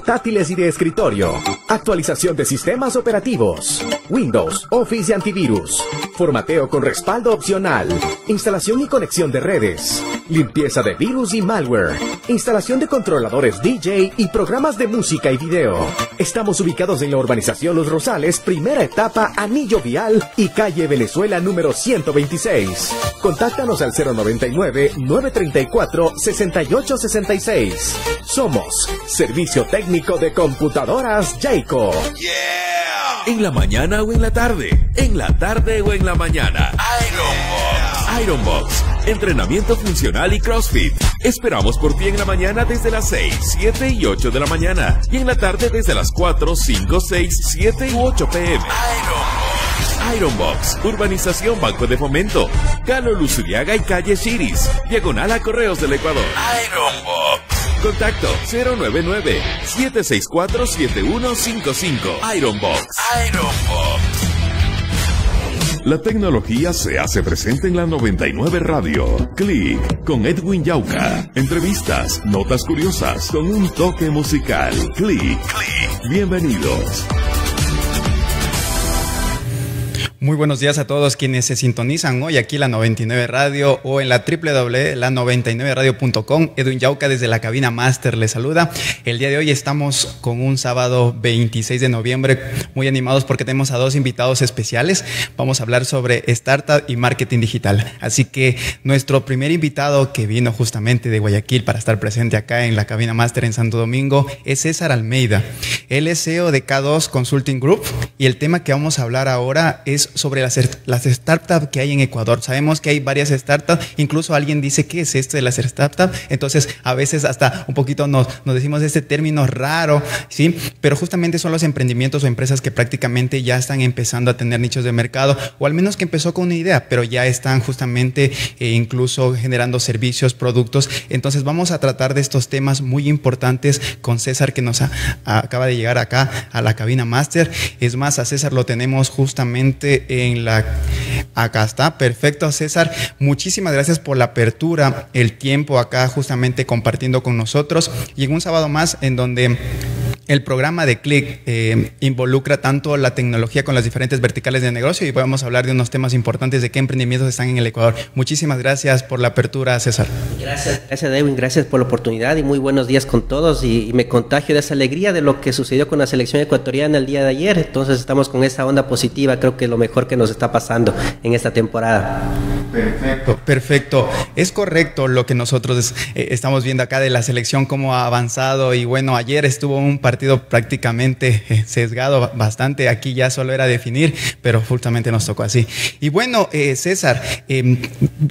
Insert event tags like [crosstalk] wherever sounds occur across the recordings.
portátiles y de escritorio. Actualización de sistemas operativos. Windows, Office y antivirus. Formateo con respaldo opcional. Instalación y conexión de redes. Limpieza de virus y malware. Instalación de controladores DJ y programas de música y video. Estamos ubicados en la urbanización Los Rosales, primera etapa, Anillo Vial y calle Venezuela número 126. Contáctanos al 099-934-6866. Somos Servicio Técnico de Computadoras Jayco. En la mañana o en la tarde. En la tarde o en la mañana. Ironbox. Ironbox. Entrenamiento funcional y CrossFit. Esperamos por ti en la mañana desde las 6, 7 y 8 de la mañana. Y en la tarde desde las 4, 5, 6, 7 y 8 pm. Ironbox. Ironbox. Urbanización Banco de Fomento. Calo Luzuriaga y calle Chiris. Diagonal a Correos del Ecuador. Ironbox. Contacto 099-764-7155. Ironbox. Ironbox. La tecnología se hace presente en la 99 Radio. Click con Edwin Yauca. Entrevistas, notas curiosas con un toque musical. Click. Click. Bienvenidos. Muy buenos días a todos quienes se sintonizan hoy aquí en la 99 Radio o en la www.la99radio.com. Edwin Yauca desde la cabina Master les saluda. El día de hoy estamos con un sábado 26 de noviembre muy animados porque tenemos a dos invitados especiales. Vamos a hablar sobre startup y marketing digital. Así que nuestro primer invitado que vino justamente de Guayaquil para estar presente acá en la cabina Master en Santo Domingo es César Almeida. Él es CEO de K2 Consulting Group y el tema que vamos a hablar ahora es sobre las, startups que hay en Ecuador. Sabemos que hay varias startups, incluso alguien dice, ¿qué es esto de las startups? Entonces, a veces hasta un poquito nos, nos decimos este término raro, ¿sí? Pero justamente son los emprendimientos o empresas que prácticamente ya están empezando a tener nichos de mercado, o al menos que empezó con una idea, pero ya están justamente eh, incluso generando servicios, productos. Entonces, vamos a tratar de estos temas muy importantes con César, que nos acaba de llegar acá a la cabina máster. Es más, a César lo tenemos justamente en la... Acá está, perfecto César. Muchísimas gracias por la apertura, el tiempo acá justamente compartiendo con nosotros y en un sábado más en donde el programa de Click eh, involucra tanto la tecnología con las diferentes verticales de negocio y podemos hablar de unos temas importantes de qué emprendimientos están en el Ecuador. Muchísimas gracias por la apertura, César. Gracias, gracias Edwin, gracias por la oportunidad y muy buenos días con todos y, y, me contagio de esa alegría de lo que sucedió con la selección ecuatoriana el día de ayer. Entonces estamos con esa onda positiva, creo que es lo mejor que nos está pasando en esta temporada. Perfecto, perfecto. Es correcto lo que nosotros eh, estamos viendo acá de la selección, cómo ha avanzado y bueno, ayer estuvo un partido prácticamente eh, sesgado bastante, aquí ya solo era definir, pero justamente nos tocó así. Y bueno, eh, César, eh,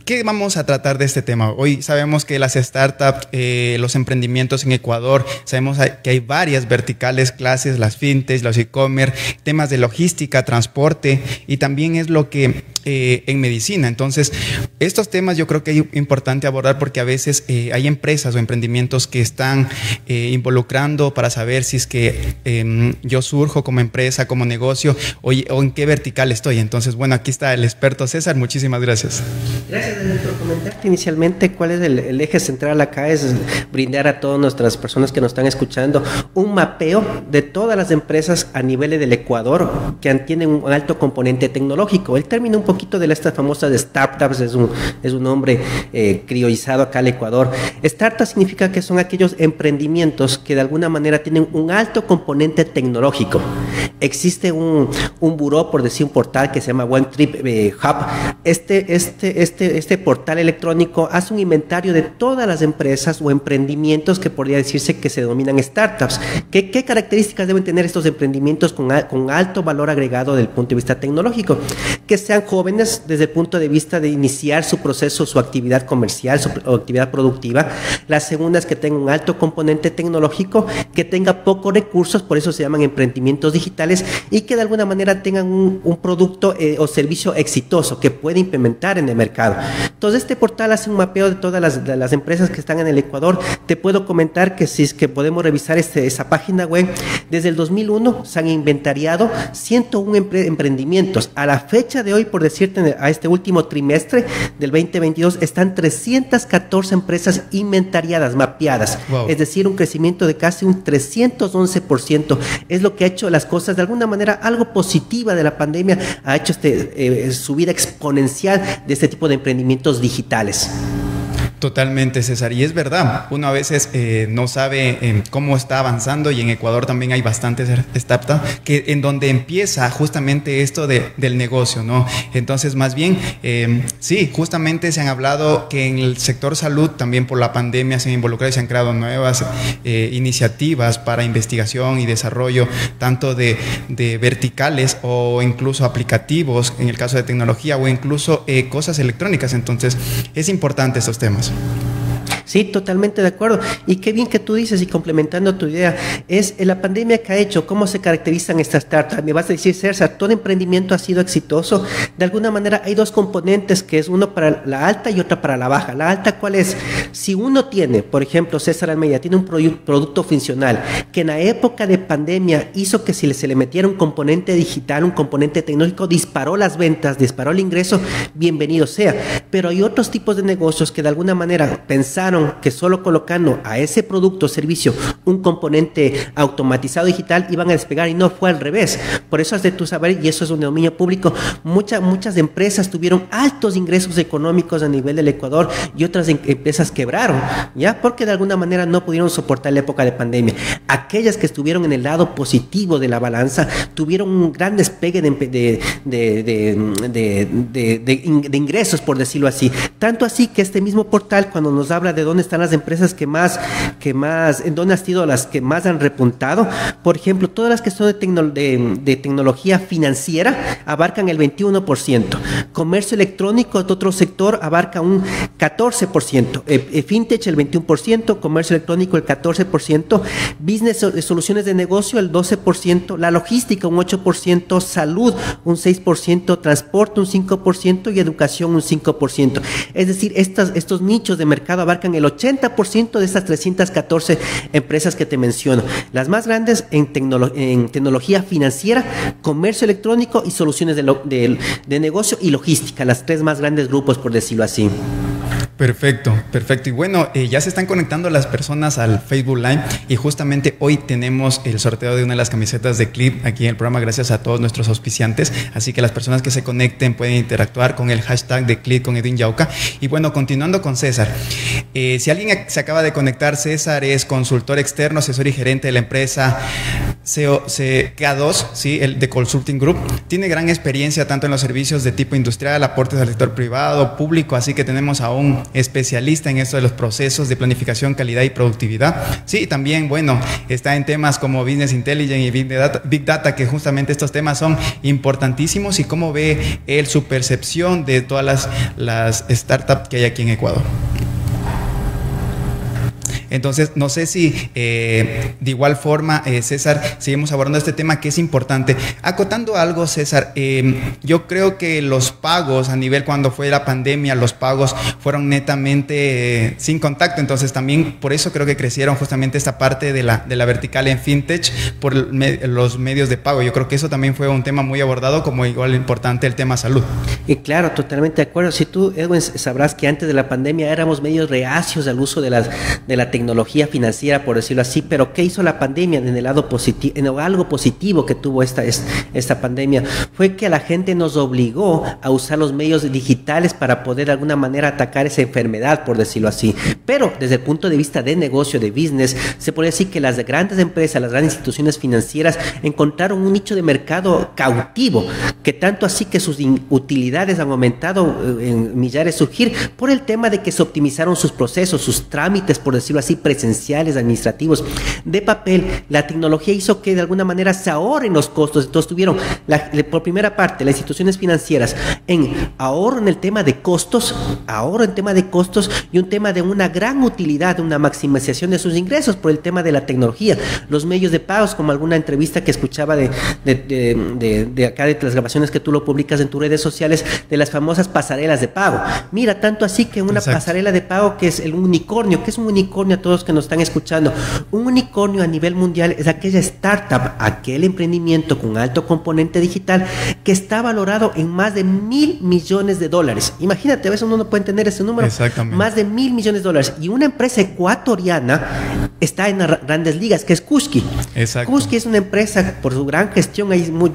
¿qué vamos a tratar de este tema? Hoy sabemos que las startups, eh, los emprendimientos en Ecuador, sabemos que hay varias verticales, clases, las fintechs, los e-commerce, temas de logística, transporte y también es lo que eh, en medicina. Entonces, estos temas yo creo que es importante abordar porque a veces eh, hay empresas o emprendimientos que están involucrando para saber si que em, yo surjo como empresa, como negocio o, o, en qué vertical estoy. Entonces, bueno, aquí está el experto César. Muchísimas gracias. Gracias por comentarte inicialmente cuál es el, el eje central acá, es brindar a todas nuestras personas que nos están escuchando un mapeo de todas las empresas a nivel del Ecuador que tienen un alto componente tecnológico. El término un poquito de esta famosa de startups, es un, es un nombre eh, criollizado acá al Ecuador. Startup significa que son aquellos emprendimientos que de alguna manera tienen un alto componente tecnológico. Existe un, un buró, por decir un portal que se llama One Trip eh, Hub. Este, este, este, este portal electrónico hace un inventario de todas las empresas o emprendimientos que podría decirse que se denominan startups. ¿Qué, qué características deben tener estos emprendimientos con, con alto valor agregado desde el punto de vista tecnológico? Que sean jóvenes desde el punto de vista de iniciar su proceso, su actividad comercial, su actividad productiva. La segunda es que tenga un alto componente tecnológico, que tenga pocos recursos, por eso se llaman emprendimientos digitales, y que de alguna manera tengan un, un producto eh, o servicio exitoso que puede implementar en el mercado. Entonces, este portal hace un mapeo de todas las, de las empresas que están en el Ecuador. Te puedo comentar que si es que podemos revisar este, esa página web, desde el 2001 se han inventariado 101 empre emprendimientos. A la fecha de hoy, por decirte, a este último trimestre del 2022 están 314 empresas inventariadas, mapeadas. Es decir, un crecimiento de casi un 311%. Es lo que ha hecho las cosas de alguna manera algo positiva de la pandemia, ha hecho este, eh, subida exponencial de este tipo de emprendimientos digitales. Totalmente, César. Y es verdad, uno a veces eh, no sabe eh, cómo está avanzando y en Ecuador también hay bastantes startups que en donde empieza justamente esto de, del negocio, ¿no? Entonces, más bien, eh, sí, justamente se han hablado que en el sector salud también por la pandemia se han involucrado y se han creado nuevas iniciativas para investigación y desarrollo, tanto de, de, verticales o incluso aplicativos, en el caso de tecnología, o incluso cosas electrónicas. Entonces, es importante estos temas. guys. Sí, totalmente de acuerdo. Y qué bien que tú dices, y complementando tu idea, es la pandemia que ha hecho, cómo se caracterizan estas startups. Me vas a decir, César, todo emprendimiento ha sido exitoso. De alguna manera hay dos componentes, que es uno para la alta y otra para la baja. La alta, ¿cuál es? Si uno tiene, por ejemplo, César Almeida, tiene un producto funcional que en la época de pandemia hizo que si se le metiera un componente digital, un componente tecnológico, disparó las ventas, disparó el ingreso, bienvenido sea. Pero hay otros tipos de negocios que de alguna manera pensaron que solo colocando a ese producto o servicio un componente automatizado digital iban a despegar y no fue al revés. Por eso es de tu saber, y eso es un dominio público, muchas, muchas empresas tuvieron altos ingresos económicos a nivel del Ecuador y otras em, empresas quebraron, ¿ya? Porque de alguna manera no pudieron soportar la época de pandemia. Aquellas que estuvieron en el lado positivo de la balanza tuvieron un gran despegue de, de, de ingresos, por decirlo así. Tanto así que este mismo portal, cuando nos habla de dónde están las empresas que más, que más, en dónde han sido las que más han repuntado. Por ejemplo, todas las que son de, tecnología financiera abarcan el 21%. Comercio electrónico otro sector abarca un 14%. Eh, eh, fintech el 21%, comercio electrónico el 14%, business soluciones de negocio el 12%, la logística un 8%, salud un 6%, transporte un 5% y educación un 5%. Es decir, estos nichos de mercado abarcan el 80% de estas 314 empresas que te menciono. Las más grandes en, tecnología financiera, comercio electrónico y soluciones de, de negocio y logística, las tres más grandes grupos, por decirlo así. Perfecto, perfecto. Y bueno, eh, ya se están conectando las personas al Facebook Live y justamente hoy tenemos el sorteo de una de las camisetas de Clip aquí en el programa gracias a todos nuestros auspiciantes. Así que las personas que se conecten pueden interactuar con el hashtag de Clip con Edwin Yauca. Y bueno, continuando con César. Eh, si alguien se acaba de conectar, César es consultor externo, asesor y gerente de la empresa CK2, ¿sí? el de Consulting Group. Tiene gran experiencia tanto en los servicios de tipo industrial, aportes al sector privado, público, así que tenemos a un especialista en esto de los procesos de planificación, calidad y productividad. Sí, también, bueno, está en temas como Business Intelligence y Big Data, que justamente estos temas son importantísimos y cómo ve él su percepción de todas las, las startups que hay aquí en Ecuador. Entonces, no sé si eh, de igual forma, eh, César, seguimos abordando este tema que es importante. Acotando algo, César, eh, yo creo que los pagos a nivel cuando fue la pandemia, los pagos fueron netamente sin contacto. Entonces, también por eso creo que crecieron justamente esta parte de la, de la vertical en fintech por los medios de pago. Yo creo que eso también fue un tema muy abordado, como igual importante el tema salud. Y claro, totalmente de acuerdo. Si tú, Edwin, sabrás que antes de la pandemia éramos medios reacios al uso de, las, de la tecnología tecnología financiera, por decirlo así, pero ¿qué hizo la pandemia en el lado positivo, en algo positivo que tuvo esta, esta pandemia? Fue que la gente nos obligó a usar los medios digitales para poder de alguna manera atacar esa enfermedad, por decirlo así. Pero desde el punto de vista de negocio, de business, se puede decir que las grandes empresas, las grandes instituciones financieras encontraron un nicho de mercado cautivo, que tanto así que sus utilidades han aumentado eh, en millares surgir por el tema de que se optimizaron sus procesos, sus trámites, por decirlo así, presenciales, administrativos, de papel, la tecnología hizo que de alguna manera se ahorren los costos. Entonces tuvieron, por primera parte, las instituciones financieras en ahorro en el tema de costos, ahorro en tema de costos y un tema de una gran utilidad, una maximización de sus ingresos por el tema de la tecnología. Los medios de pagos, como alguna entrevista que escuchaba de, de, acá, de las grabaciones que tú lo publicas en tus redes sociales, de las famosas pasarelas de pago. Mira, tanto así que una pasarela de pago que es el unicornio, que es un unicornio a todos que nos están escuchando. Un unicornio a nivel mundial es aquella startup, aquel emprendimiento con alto componente digital que está valorado en más de mil millones de dólares. Imagínate, a veces uno no puede entender ese número. Exactamente. Más de mil millones de dólares. Y una empresa ecuatoriana está en las grandes ligas, que es Kuski. Exacto. Kuski es una empresa, por su gran gestión, hay muy,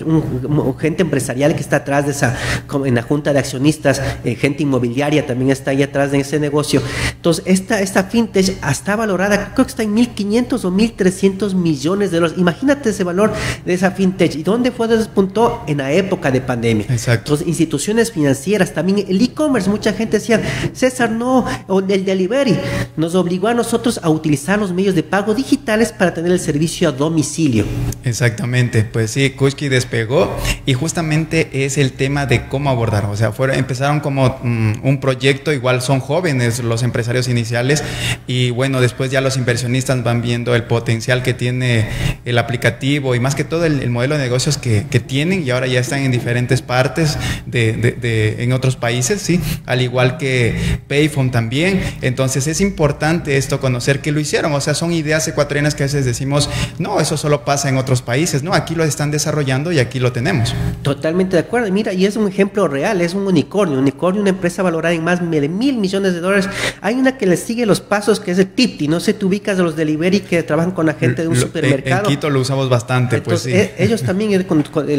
gente empresarial que está atrás de esa, en la junta de accionistas, eh, gente inmobiliaria también está ahí atrás de ese negocio. Entonces, esta, esta fintech está valorada, creo que está en 1.500 o 1.300 millones de dólares. Imagínate ese valor de esa fintech. ¿Y dónde fue despuntó? En la época de pandemia. Exacto. Entonces, instituciones financieras, también el e-commerce, mucha gente decía, César, no, o el delivery, nos obligó a nosotros a utilizar los medios de pago digitales para tener el servicio a domicilio. Exactamente, pues sí, Kushki despegó y justamente es el tema de cómo abordar. O sea, fueron, empezaron como mm, un proyecto, igual son jóvenes los empresarios iniciales y bueno, después ya los inversionistas van viendo el potencial que tiene el aplicativo y más que todo el, modelo de negocios que, tienen y ahora ya están en diferentes partes de, en otros países, sí, al igual que Payphone también. Entonces es importante esto conocer que lo hicieron, o sea, son ideas ecuatorianas que a veces decimos, no, eso solo pasa en otros países, no, aquí lo están desarrollando y aquí lo tenemos. Totalmente de acuerdo, mira, y es un ejemplo real, es un unicornio, unicornio, una empresa valorada en más de mil millones de dólares. Hay una que le sigue los pasos que es el Tipti, no sé, tú ubicas de los delivery que trabajan con la gente de un supermercado. En Quito lo usamos bastante, pues sí. Eh, ellos también, el,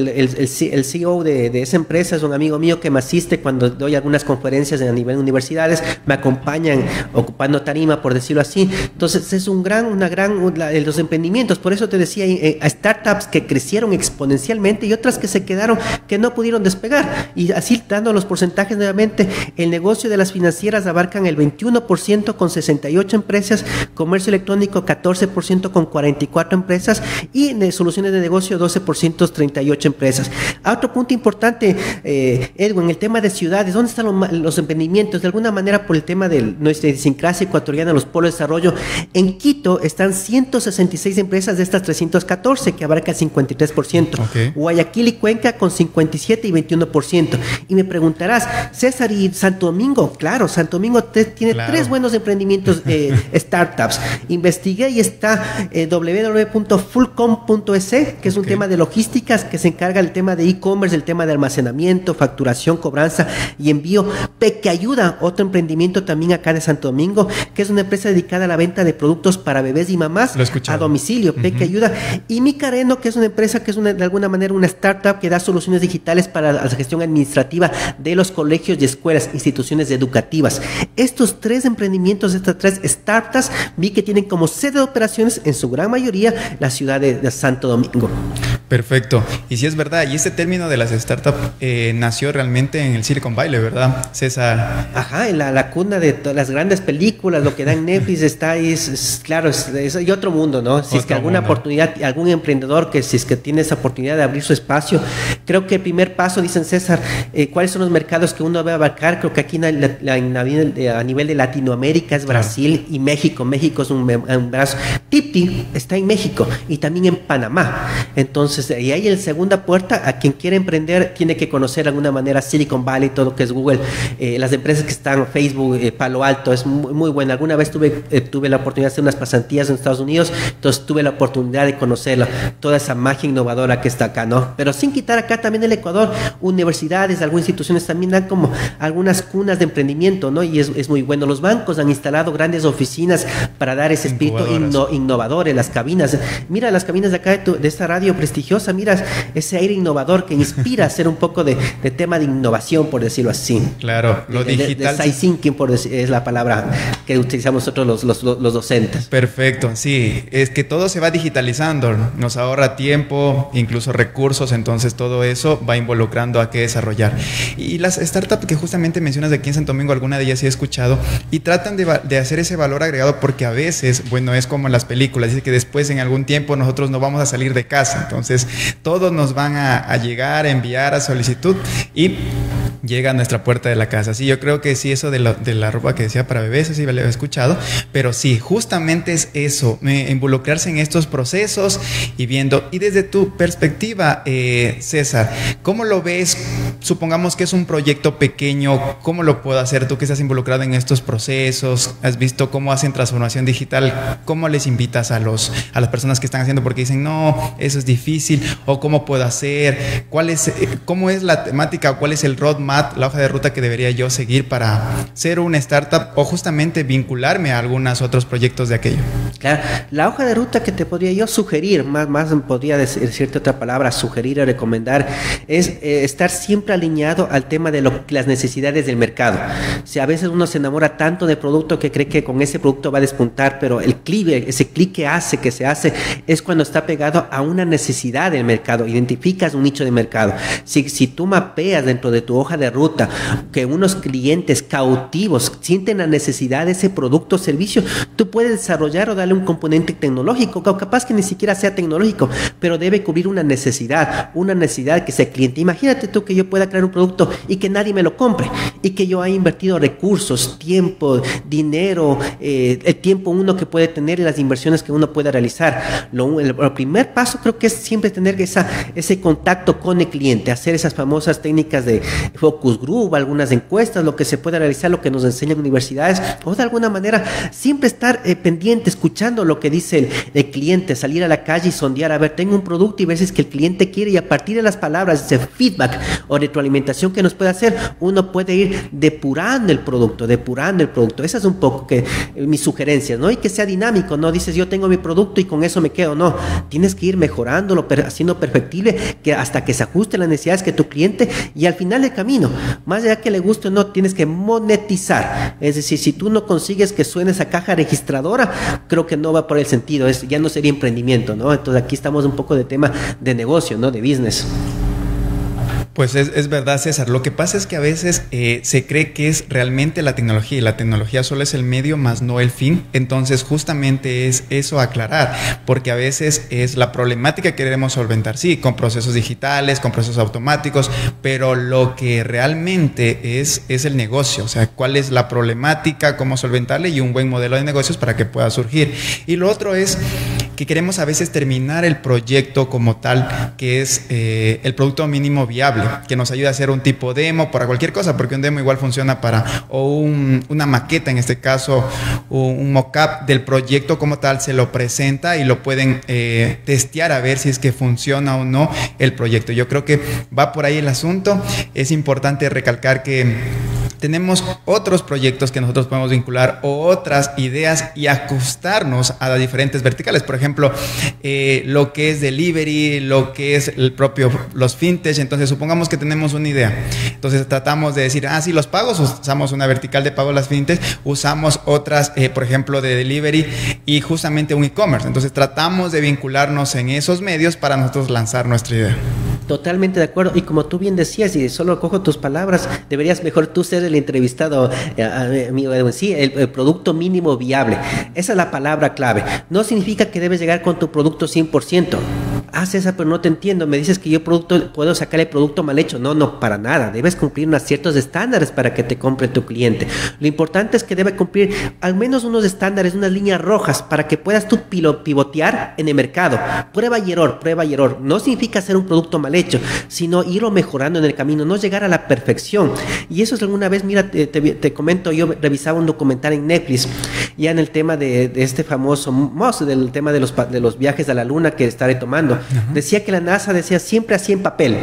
el, CEO de, de, esa empresa es un amigo mío que me asiste cuando doy algunas conferencias a nivel universidades, me acompañan ocupando tarima, por decirlo así. Entonces es un gran, una gran, los emprendimientos, por eso te decía, eh, a startups que crecieron exponencialmente y otras que se quedaron, que no pudieron despegar. Y así dando los porcentajes nuevamente, el negocio de las financieras abarcan el 21% con 68 empresas, comercio electrónico 14% con 44 empresas y de soluciones de negocio 12% 38 empresas. otro punto importante, eh, Edwin, el tema de ciudades, ¿dónde están los, emprendimientos? De alguna manera por el tema de nuestra idiosincrasia ecuatoriana, los polos de desarrollo, en Quito están 166 empresas de estas 314 que abarca el 53%. Guayaquil y Cuenca con 57 y 21%. Y me preguntarás, César y Santo Domingo, claro, Santo Domingo tiene tres buenos emprendimientos, eh, [laughs] startups. Investigué y está eh, que es un tema de logísticas que se encarga del tema de e-commerce, el tema de almacenamiento, facturación, cobranza y envío. Peque Ayuda, otro emprendimiento también acá de Santo Domingo, que es una empresa dedicada a la venta de productos para bebés y mamás a domicilio. Peque Ayuda. Y Micareno, que es una empresa que es una, de alguna manera una startup que da soluciones digitales para la gestión administrativa de los colegios y escuelas, instituciones educativas. Estos tres emprendimientos, estas tres startups, vi que tienen como sede de operaciones en su gran mayoría la ciudad de, Santo Domingo. Perfecto. Y si es verdad, y este término de las startups eh, nació realmente en el Silicon Valley, ¿verdad, César? Ajá, en la, cuna de todas las grandes películas, lo que da en [laughs] Netflix está ahí, es, claro, es, y otro mundo, ¿no? Si es que alguna oportunidad, algún emprendedor que si es que tiene esa oportunidad de abrir su espacio, creo que el primer paso, dicen César, eh, ¿cuáles son los mercados que uno debe abarcar? Creo que aquí a nivel de Latinoamérica es Brasil y México. México es un, un brazo. Tipti está en México y también en Panamá. Entonces, y ahí en segunda puerta, a quien quiere emprender tiene que conocer de alguna manera Silicon Valley, todo lo que es Google, eh, las empresas que están, Facebook, eh, Palo Alto, es muy, muy, buena. Alguna vez tuve, tuve la oportunidad de hacer unas pasantías en Estados Unidos, entonces tuve la oportunidad de conocer toda esa magia innovadora que está acá, ¿no? Pero sin quitar acá también el Ecuador, universidades, algunas instituciones también dan como algunas cunas de emprendimiento, ¿no? Y es, es muy bueno. Los bancos han instalado grandes oficinas para dar ese espíritu innovador en las cabinas. Mira las cabinas de acá de, esta radio prestigiosa, mira ese aire innovador que inspira a hacer un poco de, tema de innovación, por decirlo así. Claro, lo digital. De, thinking, por decir, es la palabra que utilizamos nosotros los, los, los, docentes. Perfecto, sí, es que todo se va digitalizando, nos ahorra tiempo, incluso recursos, entonces todo eso va involucrando a qué desarrollar. Y las startups que justamente mencionas de aquí en Santo Domingo, alguna de ellas sí he escuchado, y tratan de, de hacer ese valor agregado porque a veces, bueno, es como en las películas, dice que después en algún tiempo nosotros no vamos a salir de casa, entonces todos nos van a, a llegar, a enviar a solicitud y llega a nuestra puerta de la casa. Sí, yo creo que sí, eso de, de la ropa que decía para bebés, sí, lo he escuchado, pero sí, justamente es eso, involucrarse en estos procesos y viendo, y desde tu perspectiva, eh, César, ¿cómo lo ves supongamos que es un proyecto pequeño, ¿cómo lo puedo hacer? Tú que estás involucrado en estos procesos, has visto cómo hacen transformación digital, ¿cómo les invitas a, los, a las personas que están haciendo? Porque dicen, no, eso es difícil, o cómo puedo hacer, ¿Cuál es, eh, cómo es la temática, cuál es el roadmap, la hoja de ruta que debería yo seguir para ser una startup o justamente vincularme a algunos otros proyectos de aquello. Claro, la hoja de ruta que te podría yo sugerir, más, más podría decirte otra palabra, sugerir o recomendar, es eh, estar siempre alineado al tema de las necesidades del mercado. Si a veces uno se enamora tanto del producto que cree que con ese producto va a despuntar, pero el clic, ese clic que hace, que se hace, es cuando está pegado a una necesidad del mercado, identificas un nicho de mercado. Si, si tú mapeas dentro de tu hoja de ruta que unos clientes cautivos sienten la necesidad de ese producto o servicio, tú puedes desarrollar o darle un componente tecnológico, capaz que ni siquiera sea tecnológico, pero debe cubrir una necesidad, una necesidad que sea cliente. Imagínate tú que yo pueda crear un producto y que nadie me lo compre y que yo haya invertido recursos, tiempo, dinero, eh, el tiempo uno que puede tener y las inversiones que uno pueda realizar. Lo, el, primer paso creo que es siempre tener esa, ese contacto con el cliente, hacer esas famosas técnicas de focus group, algunas encuestas, lo que se puede realizar, lo que nos enseñan universidades, o de alguna manera siempre estar eh, pendiente, escuchando lo que dice el, cliente, salir a la calle y sondear, a ver, tengo un producto y ver si es que el cliente quiere y a partir de las palabras, ese feedback o retroalimentación que nos puede hacer, uno puede ir depurando el producto, depurando el producto. Esa es un poco que eh, mis sugerencias, ¿no? Y que sea dinámico, no dices yo tengo mi producto y con eso me quedo, no. Tienes que ir mejorándolo, haciendo perfectible que hasta que se ajuste las necesidades que tu cliente y al final del camino, más allá que le guste o no, tienes que monetizar. Es decir, si tú no consigues que suene esa caja registradora, creo que no va por el sentido, es, ya no sería emprendimiento, ¿no? Entonces aquí estamos un poco de tema de negocio, ¿no? De business. Pues es, verdad, César. Lo que pasa es que a veces eh, se cree que es realmente la tecnología y la tecnología solo es el medio más no el fin. Entonces justamente es eso aclarar, porque a veces es la problemática que queremos solventar, sí, con procesos digitales, con procesos automáticos, pero lo que realmente es es el negocio, o sea, cuál es la problemática, cómo solventarle y un buen modelo de negocios para que pueda surgir. Y lo otro es que queremos a veces terminar el proyecto como tal, que es eh, el producto mínimo viable que nos ayude a hacer un tipo demo para cualquier cosa, porque un demo igual funciona para, o una maqueta, en este caso, un mock-up del proyecto como tal, se lo presenta y lo pueden eh, testear a ver si es que funciona o no el proyecto. Yo creo que va por ahí el asunto. Es importante recalcar que tenemos otros proyectos que nosotros podemos vincular o otras ideas y ajustarnos a las diferentes verticales. Por ejemplo, eh, lo que es delivery, lo que es el propio, los fintech. Entonces, supongamos que tenemos una idea. Entonces, tratamos de decir, ah, sí, los pagos, usamos una vertical de pago las fintech, usamos otras, eh, por ejemplo, de delivery y justamente un e-commerce. Entonces, tratamos de vincularnos en esos medios para nosotros lanzar nuestra idea. Totalmente de acuerdo. Y como tú bien decías, y solo cojo tus palabras, deberías mejor tú ser el entrevistado, eh, amigo Edwin. Sí, el, producto mínimo viable. Esa es la palabra clave. No significa que debes llegar con tu producto 100%. Ah, César, pero no te entiendo. Me dices que yo producto, puedo sacar el producto mal hecho. No, no, para nada. Debes cumplir unos ciertos estándares para que te compre tu cliente. Lo importante es que debe cumplir al menos unos estándares, unas líneas rojas para que puedas tú pivotear en el mercado. Prueba y error, prueba y error. No significa hacer un producto mal hecho, sino irlo mejorando en el camino, no llegar a la perfección. Y eso es alguna vez, mira, te, comento, yo revisaba un documental en Netflix, ya en el tema de, este famoso Moss, del tema de los, de los viajes a la luna que estaré tomando. Decía que la NASA decía siempre así en papel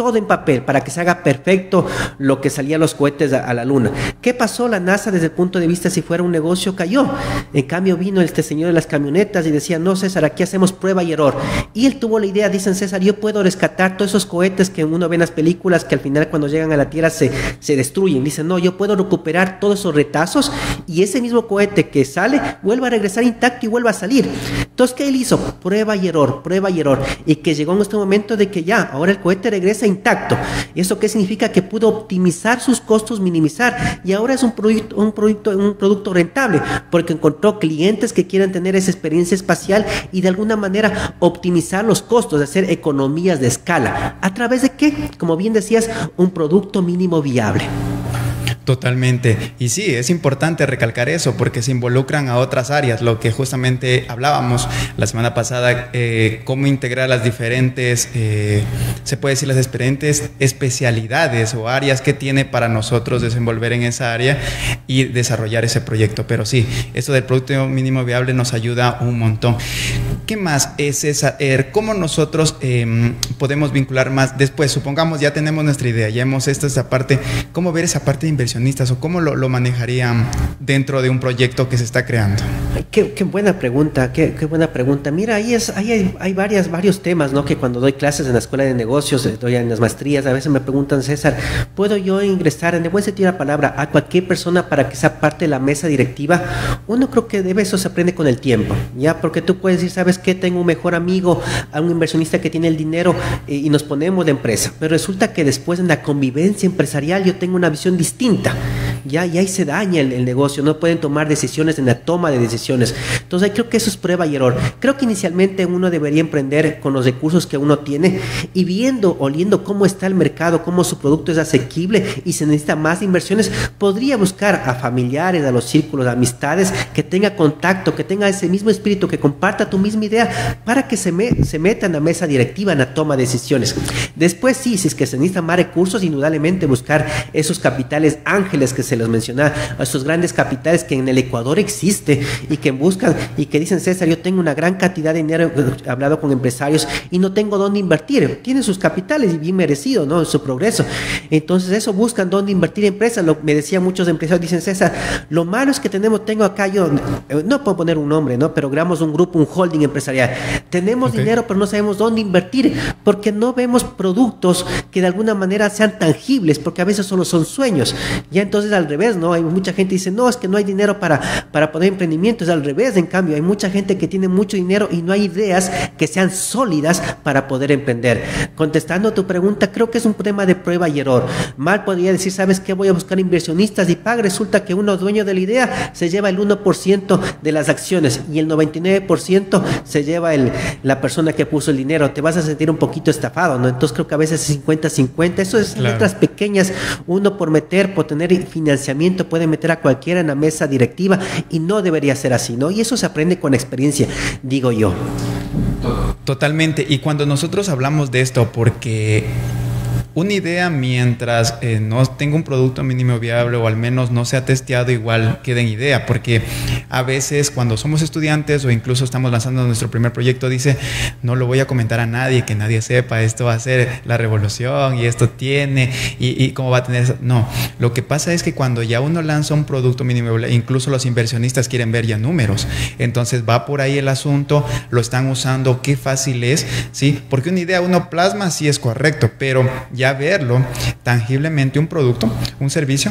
todo en papel para que se haga perfecto lo que salía los cohetes a, la luna. ¿Qué pasó? La NASA desde el punto de vista si fuera un negocio cayó. En cambio vino este señor de las camionetas y decía, no César, aquí hacemos prueba y error. Y él tuvo la idea, dicen César, yo puedo rescatar todos esos cohetes que uno ve en las películas que al final cuando llegan a la Tierra se, se destruyen. Dicen, no, yo puedo recuperar todos esos retazos y ese mismo cohete que sale vuelva a regresar intacto y vuelva a salir. Entonces, ¿qué él hizo? Prueba y error, prueba y error. Y que llegó en este momento de que ya, ahora el cohete regresa intacto. ¿Y eso qué significa? Que pudo optimizar sus costos, minimizar. Y ahora es un producto, un producto, un producto rentable, porque encontró clientes que quieran tener esa experiencia espacial y de alguna manera optimizar los costos, hacer economías de escala. ¿A través de qué? Como bien decías, un producto mínimo viable. Totalmente. Y sí, es importante recalcar eso porque se involucran a otras áreas, lo que justamente hablábamos la semana pasada, eh, cómo integrar las diferentes eh, se puede decir, las diferentes especialidades o áreas que tiene para nosotros desenvolver en esa área y desarrollar ese proyecto. Pero sí, eso del producto mínimo viable nos ayuda un montón. ¿Qué más es esa? Er, ¿Cómo nosotros em, podemos vincular más después? Supongamos ya tenemos nuestra idea, ya hemos esta, esta parte, ¿cómo ver esa parte de o cómo lo, lo manejarían dentro de un proyecto que se está creando? Qué, buena pregunta, qué, buena pregunta. Mira, ahí, es, hay, hay, varias, varios temas, ¿no? Que cuando doy clases en la escuela de negocios, eh, doy en las maestrías, a veces me preguntan, César, ¿puedo yo ingresar en el buen sentido de la palabra a cualquier persona para que sea parte de la mesa directiva? Uno creo que debe, eso se aprende con el tiempo, ¿ya? Porque tú puedes decir, ¿sabes qué? Tengo un mejor amigo, a un inversionista que tiene el dinero eh, y nos ponemos de empresa. Pero resulta que después en la convivencia empresarial yo tengo una visión distinta это. Ya, y ahí se daña el, el, negocio, no pueden tomar decisiones en la toma de decisiones. Entonces creo que eso es prueba y error. Creo que inicialmente uno debería emprender con los recursos que uno tiene y viendo, oliendo cómo está el mercado, cómo su producto es asequible y se necesita más inversiones, podría buscar a familiares, a los círculos, a amistades, que tenga contacto, que tenga ese mismo espíritu, que comparta tu misma idea para que se, me, se meta en la mesa directiva en la toma de decisiones. Después sí, si es que se necesitan más recursos, indudablemente buscar esos capitales ángeles que se les menciona, a estos grandes capitales que en el Ecuador existe y que buscan y que dicen, César, yo tengo una gran cantidad de dinero, he hablado con empresarios y no tengo dónde invertir. Tienen sus capitales y bien merecido, ¿no? Su progreso. Entonces eso buscan dónde invertir empresas. Lo, me decían muchos empresarios, dicen, César, lo malo es que tenemos, tengo acá yo, no puedo poner un nombre, ¿no? Pero creamos un grupo, un holding empresarial. Tenemos okay. dinero, pero no sabemos dónde invertir porque no vemos productos que de alguna manera sean tangibles, porque a veces solo son sueños. Ya entonces al revés, ¿no? Hay mucha gente que dice, no, es que no hay dinero para, para poner emprendimiento, es al revés, en cambio, hay mucha gente que tiene mucho dinero y no hay ideas que sean sólidas para poder emprender. Contestando a tu pregunta, creo que es un tema de prueba y error. Mal podría decir, ¿sabes qué? Voy a buscar inversionistas y paga. Resulta que uno dueño de la idea se lleva el 1% de las acciones y el 99% se lleva el, la persona que puso el dinero. Te vas a sentir un poquito estafado, ¿no? Entonces creo que a veces 50-50, eso es claro. letras pequeñas, uno por meter, por tener financiamiento puede meter a cualquiera en la mesa directiva y no debería ser así, ¿no? Y eso se aprende con experiencia, digo yo. Totalmente. Y cuando nosotros hablamos de esto, porque una idea mientras eh, no tenga un producto mínimo viable o al menos no sea testeado igual queda en idea porque a veces cuando somos estudiantes o incluso estamos lanzando nuestro primer proyecto dice no lo voy a comentar a nadie que nadie sepa esto va a ser la revolución y esto tiene y, y cómo va a tener no lo que pasa es que cuando ya uno lanza un producto mínimo viable incluso los inversionistas quieren ver ya números. Entonces va por ahí el asunto lo están usando qué fácil es sí porque una idea uno plasma sí es correcto pero ya verlo tangiblemente un producto, un servicio,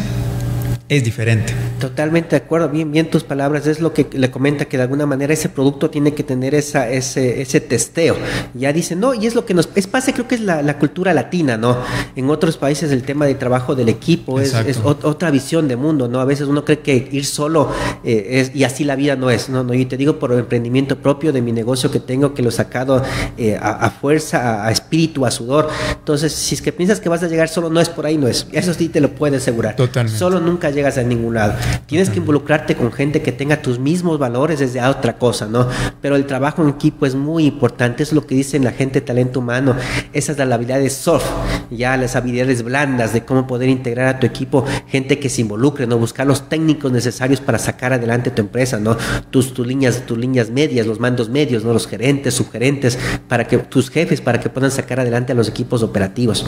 es diferente. Totalmente de acuerdo, bien, bien tus palabras, es lo que le comenta que de alguna manera ese producto tiene que tener esa, ese, ese testeo. Ya dice, no, y es lo que nos es pasa, creo que es la, la, cultura latina, ¿no? En otros países el tema de trabajo del equipo es, es, otra visión de mundo, ¿no? A veces uno cree que ir solo eh, es, y así la vida no es, ¿no? no y te digo por emprendimiento propio de mi negocio que tengo, que lo he sacado eh, a, a, fuerza, a, a, espíritu, a sudor. Entonces, si es que piensas que vas a llegar solo, no es por ahí, no es. Eso sí te lo puedo asegurar. Totalmente. Solo nunca llegas a ningún lado. Tienes que involucrarte con gente que tenga tus mismos valores desde otra cosa, ¿no? Pero el trabajo en equipo es muy importante, es lo que dicen la gente de talento humano. Esas las habilidades soft, ya las habilidades blandas de cómo poder integrar a tu equipo gente que se involucre, ¿no? Buscar los técnicos necesarios para sacar adelante tu empresa, ¿no? Tus, tus líneas, tus líneas medias, los mandos medios, ¿no? Los gerentes, subgerentes, para que tus jefes, para que puedan sacar adelante a los equipos operativos.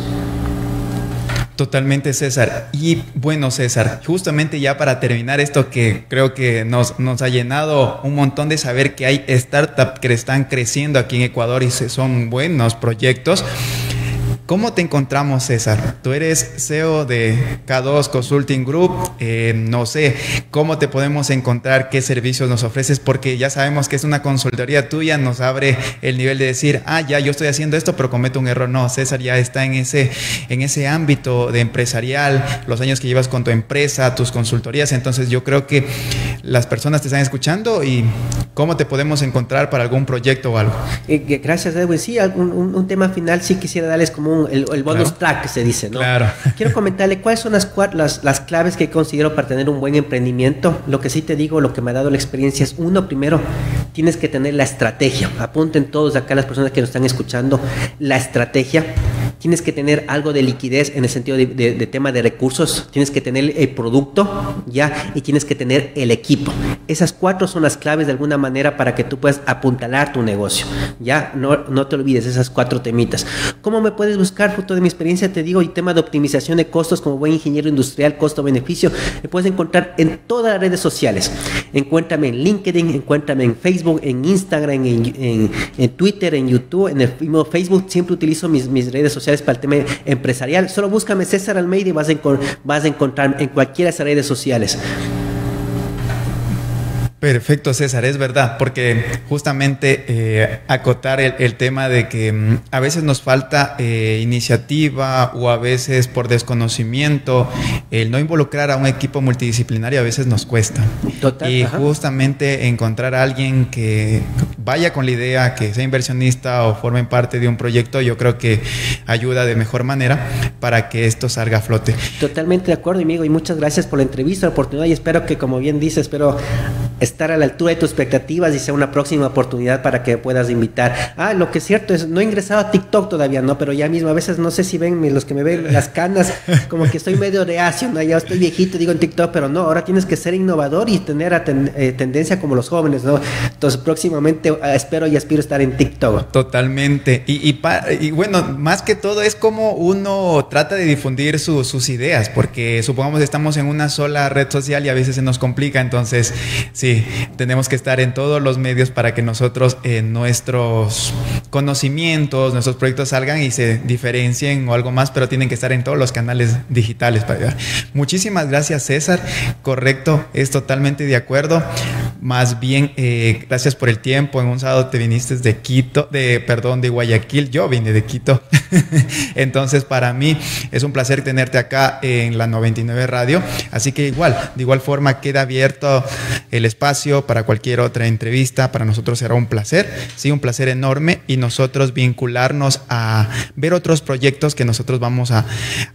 Totalmente, César. Y bueno, César, justamente ya para terminar esto que creo que nos, nos ha llenado un montón de saber que hay startups que están creciendo aquí en Ecuador y son buenos proyectos. ¿Cómo te encontramos, César? Tú eres CEO de K2 Consulting Group. Eh, no sé cómo te podemos encontrar, qué servicios nos ofreces, porque ya sabemos que es una consultoría tuya, nos abre el nivel de decir, ah, ya yo estoy haciendo esto, pero cometo un error. No, César ya está en ese, en ese ámbito de empresarial, los años que llevas con tu empresa, tus consultorías. Entonces, yo creo que las personas te están escuchando y cómo te podemos encontrar para algún proyecto o algo. Eh, gracias, Edwin. Sí, un, un, un tema final, sí quisiera darles como un el, el, bonus claro. track que se dice, ¿no? Claro. [laughs] Quiero comentarle cuáles son las, las, las, claves que considero para tener un buen emprendimiento. Lo que sí te digo, lo que me ha dado la experiencia es, uno, primero, tienes que tener la estrategia. Apunten todos acá las personas que nos están escuchando, la estrategia. Tienes que tener algo de liquidez en el sentido de, tema de recursos, tienes que tener el producto, ya, y tienes que tener el equipo. Esas cuatro son las claves de alguna manera para que tú puedas apuntalar tu negocio, ya, no, no te olvides esas cuatro temitas. ¿Cómo me puedes buscar? Fruto de mi experiencia, te digo, y tema de optimización de costos como buen ingeniero industrial, costo-beneficio, me puedes encontrar en todas las redes sociales. Encuéntrame en LinkedIn, encuéntrame en Facebook, en Instagram, en, en, Twitter, en YouTube, en el mismo Facebook. Siempre utilizo mis, mis, redes sociales para el tema empresarial. Solo búscame César Almeida y vas a, vas a encontrar en cualquiera de esas redes sociales. Perfecto, César, es verdad, porque justamente eh, acotar el, tema de que mm, a veces nos falta eh, iniciativa o a veces por desconocimiento, el no involucrar a un equipo multidisciplinario a veces nos cuesta. Total, y justamente encontrar a alguien que vaya con la idea, que sea inversionista o forme parte de un proyecto, yo creo que ayuda de mejor manera para que esto salga a flote. Totalmente de acuerdo, amigo, y muchas gracias por la entrevista, la oportunidad, y espero que, como bien dices, espero estar a la altura de tus expectativas y sea una próxima oportunidad para que puedas invitar. Ah, lo que es cierto es, no he ingresado a TikTok todavía, ¿no? Pero ya mismo, a veces no sé si ven los que me ven las canas, [laughs] como que estoy medio reacio, ¿no? Ya estoy viejito, digo en TikTok, pero no, ahora tienes que ser innovador y tener eh, tendencia como los jóvenes, ¿no? Entonces próximamente ah, espero y aspiro estar en TikTok. Totalmente. Y, y, bueno, más que todo es como uno trata de difundir sus ideas, porque supongamos estamos en una sola red social y a veces se nos complica, entonces sí, tenemos que estar en todos los medios para que nosotros eh, nuestros conocimientos, nuestros proyectos salgan y se diferencien o algo más, pero tienen que estar en todos los canales digitales para ayudar. Muchísimas gracias César, correcto, es totalmente de acuerdo. Más bien, eh, gracias por el tiempo. En un sábado te viniste de Quito, de perdón, de Guayaquil. Yo vine de Quito. [laughs] Entonces, para mí es un placer tenerte acá en la 99 Radio. Así que igual, de igual forma queda abierto el espacio para cualquier otra entrevista. Para nosotros será un placer, sí, un placer enorme y nosotros vincularnos a ver otros proyectos que nosotros vamos a,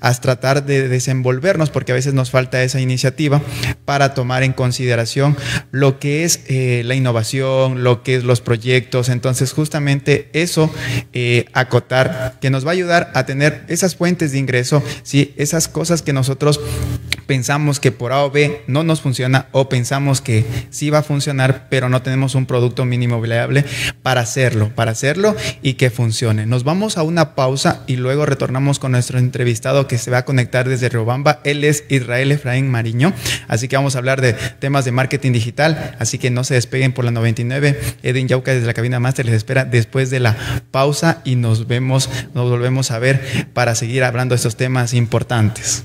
a tratar de desenvolvernos porque a veces nos falta esa iniciativa para tomar en consideración lo que es eh, la innovación, lo que es los proyectos. Entonces, justamente eso, eh, acotar, que nos va a ayudar a tener esas fuentes de ingreso, ¿sí? esas cosas que nosotros pensamos que por A o B no nos funciona o pensamos que sí va a funcionar, pero no tenemos un producto mínimo viable para hacerlo, para hacerlo y que funcione. Nos vamos a una pausa y luego retornamos con nuestro entrevistado que se va a conectar desde Riobamba. Él es Israel Efraín Mariño, así que vamos a hablar de temas de marketing digital, así que no se despeguen por la 99. Edwin Yauca desde la cabina máster les espera después de la pausa y nos vemos, nos volvemos a ver para seguir hablando de estos temas importantes.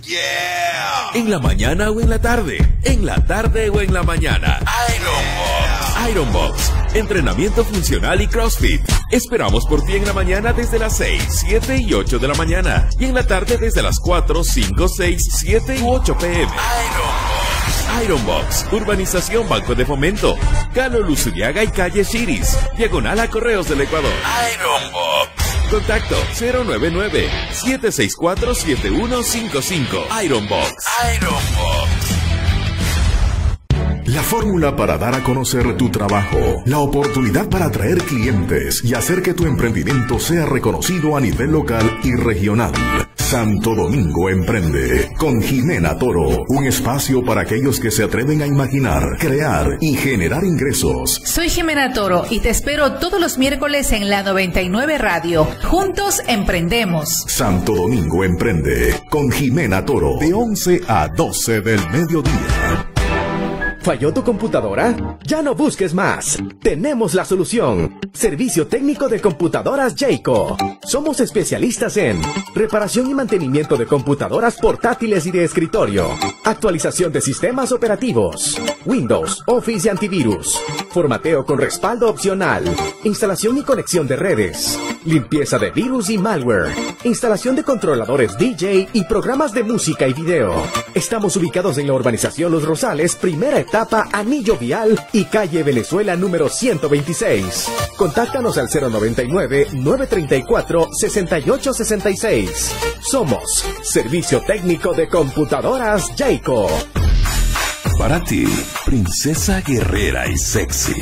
En la mañana o en la tarde, en la tarde o en la mañana. Ironbox. Ironbox. Entrenamiento funcional y CrossFit. Esperamos por ti en la mañana desde las 6, 7 y 8 de la mañana. Y en la tarde desde las 4, 5, 6, 7 y 8 pm. Ironbox. Ironbox. Urbanización Banco de Fomento. Calo Luzuriaga y Calle Chiris. Diagonal a Correos del Ecuador. Ironbox. Contacto 099-764-7155. Ironbox. Ironbox. La fórmula para dar a conocer tu trabajo, la oportunidad para atraer clientes y hacer que tu emprendimiento sea reconocido a nivel local y regional. Santo Domingo Emprende con Jimena Toro, un espacio para aquellos que se atreven a imaginar, crear y generar ingresos. Soy Jimena Toro y te espero todos los miércoles en la 99 Radio. Juntos emprendemos. Santo Domingo Emprende con Jimena Toro de 11 a 12 del mediodía. ¿Falló tu computadora? Ya no busques más. Tenemos la solución. Servicio técnico de computadoras Jayco. Somos especialistas en reparación y mantenimiento de computadoras portátiles y de escritorio, actualización de sistemas operativos, Windows, Office y antivirus, formateo con respaldo opcional, instalación y conexión de redes, limpieza de virus y malware, instalación de controladores DJ y programas de música y video. Estamos ubicados en la urbanización Los Rosales, primera etapa etapa Anillo Vial y calle Venezuela número 126. Contáctanos al 099-934-6866. Somos Servicio Técnico de Computadoras Jayco. Para ti, princesa guerrera y sexy